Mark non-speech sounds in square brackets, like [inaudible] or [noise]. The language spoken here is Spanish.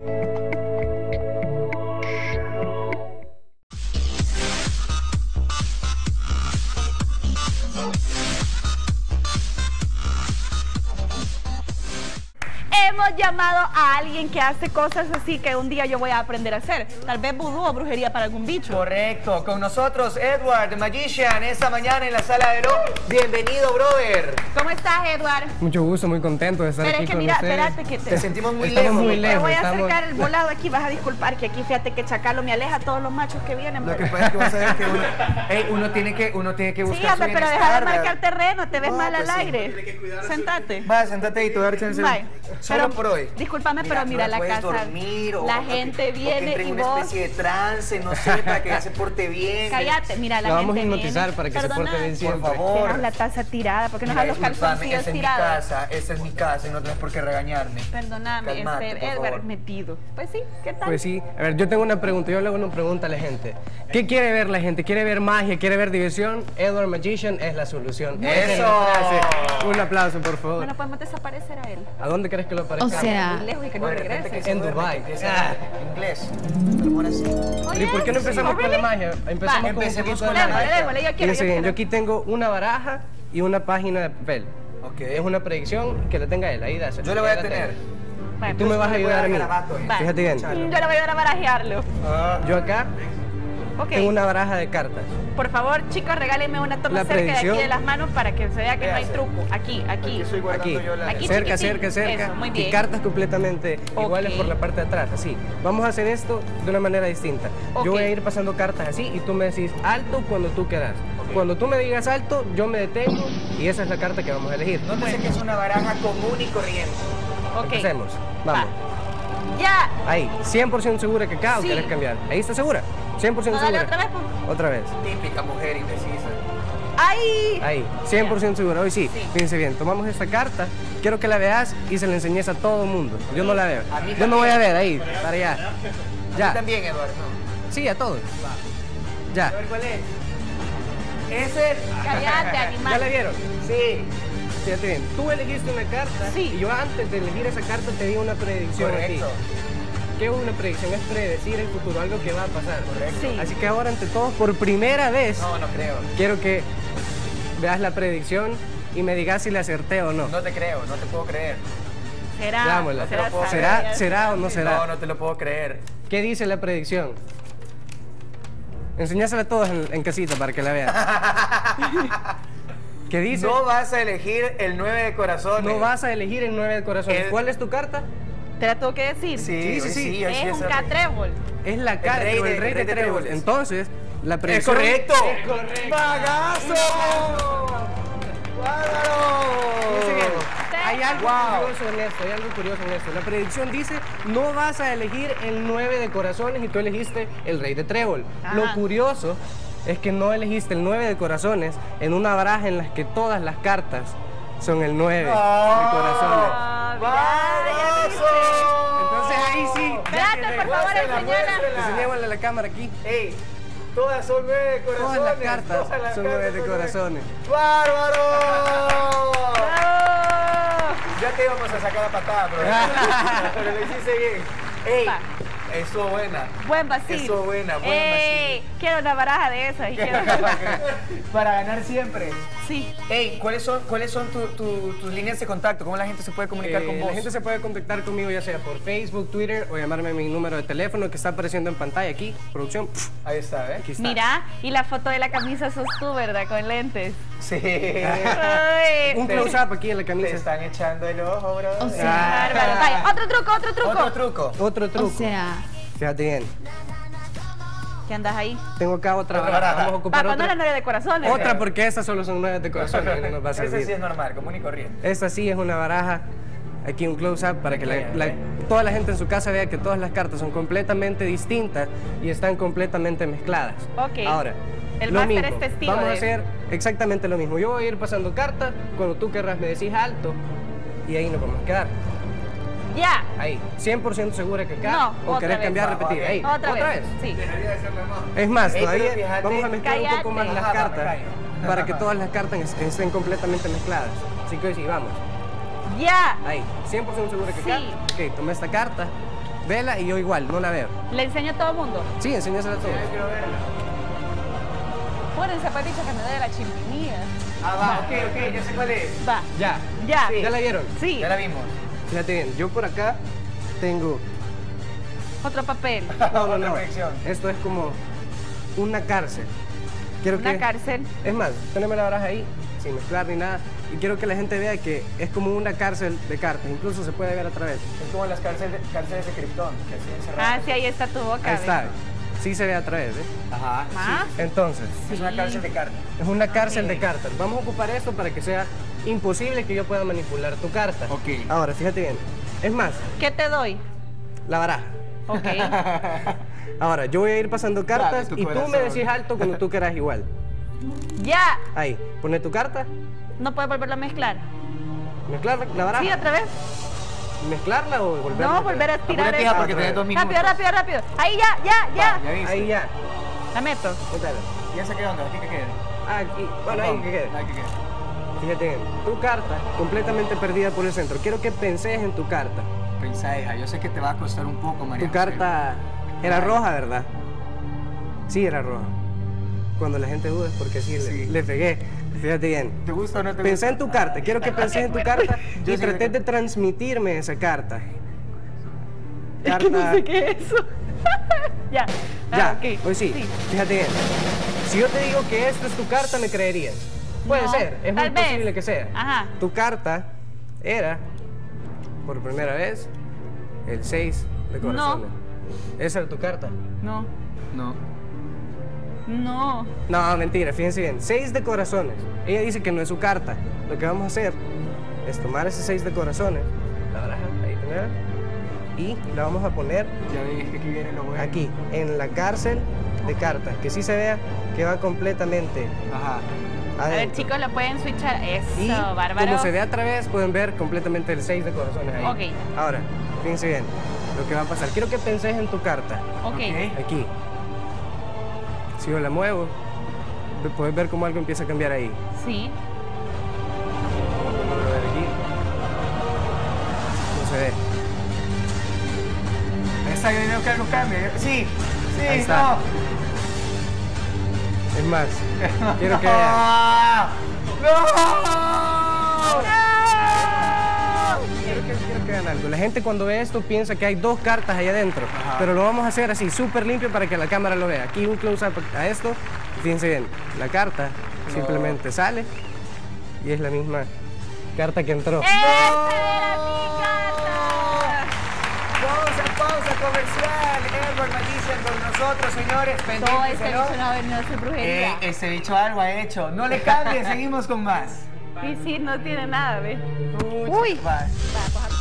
you llamado a alguien que hace cosas así que un día yo voy a aprender a hacer. Tal vez vudú o brujería para algún bicho. Correcto. Con nosotros, Edward, the Magician, esta mañana en la sala de lo. Bienvenido, brother. ¿Cómo estás, Edward? Mucho gusto, muy contento de estar Pero aquí es que con mira, ustedes. espérate que te... Te sentimos muy Estamos lejos. muy Te lejos. voy a estamos- acercar el volado aquí, vas a disculpar que aquí fíjate que Chacalo me aleja a todos los machos que vienen. Lo que pasa es que vas a ver que [laughs] uno, tiene que, uno tiene que buscar Sí, pero deja de marcar terreno, te ves No, mal pues al sí. aire. Sentate. Va, sentate y te voy a dar chance. Bye. Solo Pero, por hoy. Discúlpame, pero mira no la casa. dormir o la gente o que viene en y una vos. especie de trance, no sé, para que ya se porte bien. Cállate, mira la, La vamos a gente hipnotizar viene. para que se Perdona. porte bien Por siempre. favor. Dejas la taza tirada, porque no dejas los calzoncillos esa es mi casa, esa es mi casa y no tienes por qué regañarme. Perdóname, Calmate, este, por Edgar metido. Pues sí, ¿qué tal? Pues sí, a ver, yo tengo una pregunta, yo le hago una pregunta a la gente. ¿Qué quiere ver la gente? ¿Quiere ver magia? ¿Quiere ver diversión? Edward Magician es la solución. La ¡Eso! Un aplauso, por favor. Bueno, podemos desaparecer a él. ¿A dónde crees que lo aparezca? O sea, y En hablar inglés. ¿Y por qué no empezamos con la magia? Empezamos con Empecemos con yo aquí tengo una baraja y una página de papel. Ok. Es una predicción que la tenga él, ahí dásela. Yo le voy a tener. Bueno, Tú me vas a ayudar a mí. Fíjate bien. Yo le voy a ayudar a barajearlo. Yo acá Ok. tengo una baraja de cartas. Por favor, chicos, regálenme una toma La cerca de aquí de las manos para que se vea que no hay truco. Aquí, aquí. Aquí estoy Aquí, yo la... Aquí. cerca, cerca, cerca. Eso, muy Y bien. cartas completamente Ok. iguales por la parte de atrás, así. Vamos a hacer esto de una manera distinta. Ok. Yo voy a ir pasando cartas así y tú me decís alto cuando tú quieras. Cuando tú me digas alto, yo me detengo y esa es la carta que vamos a elegir. Nótese que es una baraja común y corriente. Ok. Empecemos. Vamos. Va. Ya. Ahí, 100% segura que acá o Sí. quieres cambiar. Ahí está segura. 100% No, dale segura. otra vez, pues. Otra vez. Típica mujer indecisa. ¡Ay! Ahí, 100% segura. Hoy sí. Sí. Fíjense bien, tomamos esta carta, quiero que la veas y se la enseñes a todo el mundo. Yo no la veo. A mí Yo no voy a ver ahí, para allá. A mí Ya. también, Eduardo. Sí, a todos. Ya. A ver cuál es. Ese. Cállate, [laughs] animal. ¿Ya la vieron? Sí. Fíjate bien, tú elegiste una carta Sí. y yo antes de elegir esa carta te di una predicción a ti. Correcto. ¿Qué es una predicción? Es predecir el futuro, algo que va a pasar. Correcto. Sí. Así que ahora ante todos, por primera vez, No, no creo. quiero que veas la predicción y me digas si le acerté o no. No te creo, no te puedo creer. Será. Veámosla. Será, ¿Será- ¿Será, será o no será? No, no te lo puedo creer. ¿Qué dice la predicción? Enseñásela a todos en, en casita para que la vean. [laughs] ¿Qué dice? No vas a elegir el 9 de corazones. No vas a elegir el 9 de corazones. El- ¿Cuál es tu carta? ¿Te la tengo que decir? Sí, Sí, sí, sí, sí. sí. Es un el- catrébol. Es la carta, rey o de- el rey de, tréboles. Entonces, la ¡Es predicción... correcto! Es correcto. ¡Bagazo! Hay algo Wow. curioso en esto, hay algo curioso en esto. La predicción dice, no vas a elegir el 9 de corazones y tú elegiste el rey de trébol. Lo Ajá. curioso es que no elegiste el 9 de corazones en una baraja en la que todas las cartas son el 9 de corazones. Ah, ya viste. Entonces ahí sí. Espérate, por favor, enseñala. a la cámara aquí. ¡Ey! Todas son nueve de corazones. Todas las cartas todas las son nueve de corazones. ¡Bárbaro! ¡Bravo! Ya te íbamos a sacar a patada, bro. [laughs] Pero lo hiciste bien. ¡Ey! Va. Estuvo buena. Buen vacío. Estuvo buena, buen Ey, quiero una baraja de esas. y [laughs] quiero- Para ganar siempre. Sí. Ey, ¿cuáles son, cuáles son tu- tu- tus líneas de contacto? ¿Cómo la gente se puede comunicar Eh, con vos? La gente se puede contactar conmigo ya sea por Facebook, Twitter o llamarme a mi número de teléfono que está apareciendo en pantalla aquí. Producción, Ahí está, ¿eh? aquí está. Mira, y la foto de la camisa sos tú, ¿verdad? Con lentes. Sí. Ay, [laughs] Un close-up aquí en la Te camisa. están echando el ojo, bro. O sea- bárbaro. Vaya, otro truco, otro truco. Otro truco. Otro O truco. sea, Fíjate bien. ¿Qué andas ahí? Tengo acá otra baraja. Vamos a ocupar Papá, no otra. la nueve de corazones. Otra porque estas solo son nueve de corazones y no nos va a Ese sí es normal, común y corriente. Esta sí es una baraja. Aquí un close-up para que la- la- toda la gente en su casa vea que todas las cartas son completamente distintas y están completamente mezcladas. Ok. Ahora, El lo máster mismo. es testigo Vamos de a hacer exactamente lo mismo. Yo voy a ir pasando cartas. Cuando tú querrás me decís alto y ahí nos vamos a quedar. Ya. Ahí, 100% segura que acá. No, o otra querés vez. cambiar, repetir. Ahí, Otra, vez. Sí. Es más, Ey, todavía fíjate- vamos a mezclar un poco más las Ajá, cartas para que todas las cartas es- estén completamente mezcladas. Así que hoy sí, vamos. Ya. Ahí, 100% segura que acá. Sí. Ok, toma esta carta Vela y yo igual, no la veo. ¿Le enseño a todo el mundo? Sí, enséñasela a todos. Yo quiero verla. Pónganse para dicho que me dé la chimenea. Ah, va, ok, ok, ya sé cuál es. Va. Ya. Ya. Sí. ¿Ya la vieron? Sí. Ya la vimos. Fíjate bien, yo por acá tengo... Otro papel. [laughs] No, no, no. Esto es como una cárcel. Quiero Una que... cárcel. Es más, teneme la baraja ahí, sin mezclar ni nada. Y quiero que la gente vea que es como una cárcel de cartas. Incluso se puede ver a través. Es como las cárceles, cárceles de Krypton, que así encerradas. Ah, sí, ahí está tu boca. Ahí está. Sí se ve a través, ¿eh? Ajá. ¿Más? Entonces, sí. Es una cárcel de cartas. es una cárcel de cartas. Vamos a ocupar esto para que sea imposible que yo pueda manipular tu carta. Ok. Ahora, fíjate bien. Es más, ¿Qué te doy? la baraja. Ok. [laughs] Ahora, yo voy a ir pasando cartas y tú me decís alto cuando tú quieras igual. [laughs] ya. Ahí, pone tu carta, No puedes volverlo a mezclar. mezclar la baraja. Sí, otra vez. ¿Mezclarla o volver No, volver a hija, eso. porque tenés dos minutos. Rápido, rápido, rápido. Ahí ya, ya, ya. Ahí ya. La meto. Ya sé qué onda, aquí que quede. Ah, Aquí. Bueno, ahí que quede. Ahí que quede. Fíjate bien. Tu carta, completamente perdida por el centro. Quiero que penses en tu carta. Pensá, hija, yo sé que te va a costar un poco, María. Tu carta era roja, ¿verdad? Sí, era roja. Cuando la gente duda es porque sí, le- Sí. Le, pegué. Fíjate bien. ¿Te gusta o no te Pensé gusta? en tu carta. Quiero que penses en tu carta [laughs] Yo y sí me- de transmitirme esa carta. [laughs] Es que no Carta- sé qué es eso. ya. [laughs] Ya, Ah, ok. pues sí. Fíjate bien. Si yo te digo que esta es tu carta, ¿me creerías? Puede No, ser, es muy vez. posible que sea. Ajá. Tu carta era, por primera vez, el 6 de corazones. ¿Esa era tu carta? No. No. No. No, mentira, fíjense bien. 6 de corazones. Ella dice que no es su carta. Lo que vamos a hacer es tomar ese 6 de corazones, la baraja, ahí primero, y la vamos a poner Ya ves que aquí viene lo bueno. aquí, en la cárcel de cartas. Que sí se vea que va completamente Ajá. A ver, adentro. chicos, lo pueden switchar. Eso, Y bárbaro. como se ve a través, pueden ver completamente el 6 de corazones ahí. Ok. Ahora, fíjense bien lo que va a pasar. Quiero que penséis en tu carta. Ok. Aquí. Si yo la muevo, puedes ver cómo algo empieza a cambiar ahí. Sí. Vamos a ver aquí. No se ve. Está yo creo que algo cambia. Sí, sí, Ahí está. no. Es más, [laughs] quiero que ¡No! Quiero que, quiero que vean algo. La gente cuando ve esto piensa que hay dos cartas ahí adentro, Ajá. pero lo vamos a hacer así, súper limpio para que la cámara lo vea. Aquí un close-up a esto. Fíjense bien, la carta No. simplemente sale y es la misma carta que entró. ¡Esa era mi carta! Vamos a pausa comercial. Edward Magician con nosotros, señores. Todo este bicho no ha venido a hacer brujería. Eh, ese bicho algo ha hecho. No le cambie, seguimos con más. Sí, sí, no tiene nada, ¿ves? Uy, Uy. va. Va,